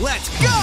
Let's go!